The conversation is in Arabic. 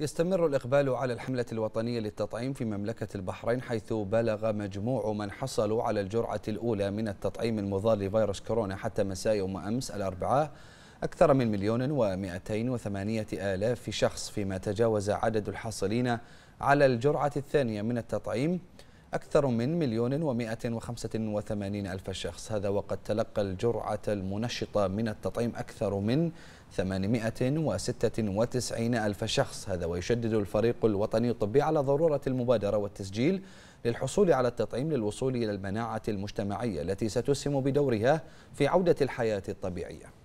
يستمر الإقبال على الحملة الوطنية للتطعيم في مملكة البحرين حيث بلغ مجموع من حصلوا على الجرعة الأولى من التطعيم المضاد لفيروس كورونا حتى مساء يوم أمس الأربعاء أكثر من مليون ومئتين وثمانية آلاف شخص فيما تجاوز عدد الحاصلين على الجرعة الثانية من التطعيم. أكثر من مليون ومئة وخمسة وثمانين ألف شخص. هذا وقد تلقى الجرعة المنشطة من التطعيم أكثر من 896 ألف شخص. هذا ويشدد الفريق الوطني الطبي على ضرورة المبادرة والتسجيل للحصول على التطعيم للوصول إلى المناعة المجتمعية التي ستسهم بدورها في عودة الحياة الطبيعية.